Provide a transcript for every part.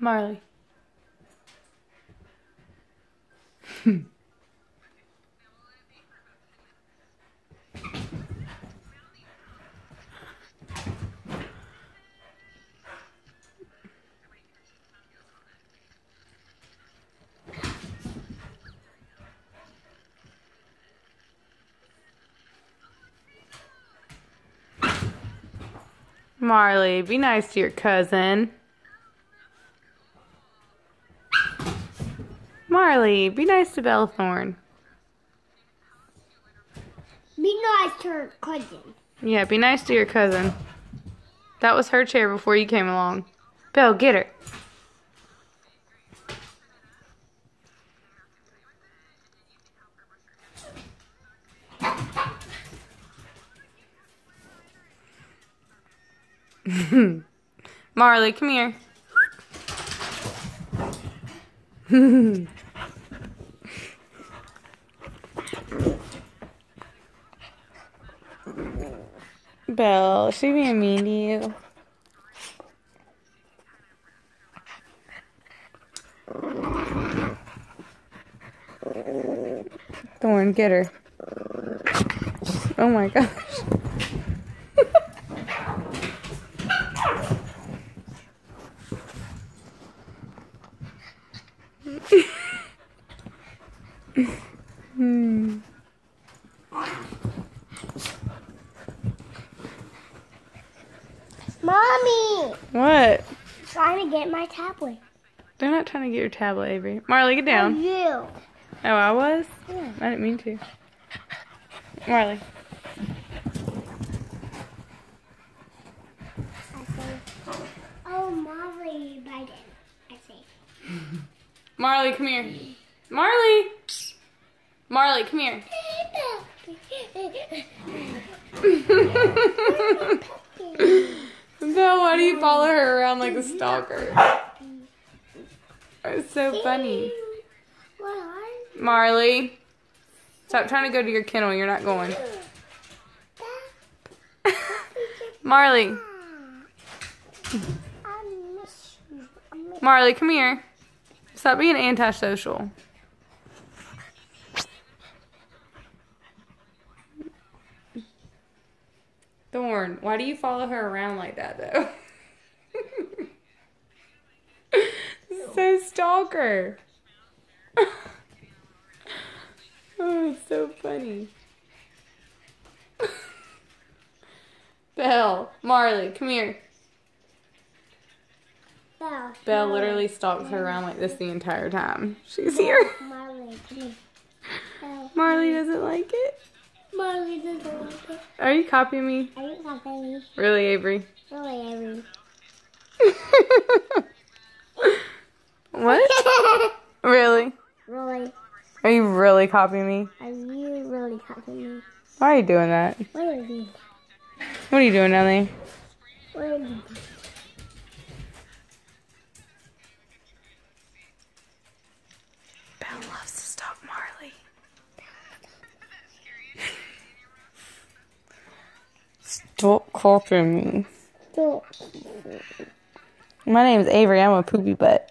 Marlee. Marlee, be nice to your cousin. Marlee, be nice to Bellathorn. Be nice to her cousin. Yeah, be nice to your cousin. That was her chair before you came along. Belle, get her. Marlee, come here. Belle, she being mean to you. Thorn, get her. Oh my gosh. hmm. What? Trying to get my tablet. They're not trying to get your tablet, Avery. Marlee, get down. You. Oh, I was? Yeah. I didn't mean to. Marlee. Oh, Molly Biden. I say. Oh, Marlee, come here. Marlee! Marlee, come here. you follow her around like a stalker? It's so funny. Marlee, stop trying to go to your kennel. You're not going. Marlee, Marlee, come here. Stop being antisocial. Thorn, why do you follow her around like that though? so stalker. oh, it's so funny. Belle, Marlee, come here. Belle. Belle literally stalks her around like this the entire time. She's here. Molly, come here. Marlee doesn't like it. Molly doesn't like it. Are you copying me? Are you happy? Really, Avery? Really, Avery. What? Really? really? Are you really copying me? Are you really copying me? Why are you doing that? What are you? doing? What are you doing down there? What are you? Belle loves to stalk Marlee. Stop copying me. Stop. My name's Avery. I'm a poopy butt.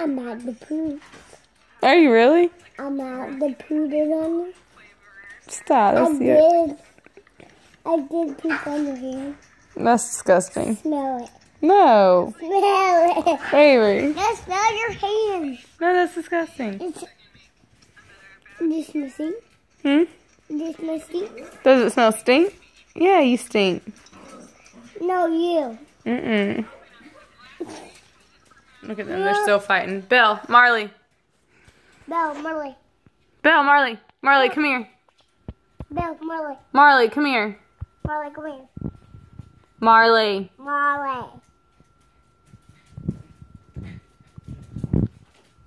I'm at the poo. Are you really? I'm at the poo did on you. Stop. I That's it. did. I did poop on your hand. That's disgusting. Smell it. No. Smell it. Avery. Just smell your hands. No, that's disgusting. It's this messy. Hmm? This messy. Does it smell stink? Yeah, you stink. No, you. Mm-mm. Look at them. They're still fighting. Bill, Marlee. Bill, Marlee. Bill, Marlee. Marlee, come here. Bill, Marlee. Marlee, come here. Marlee, come here. Marlee. Marlee.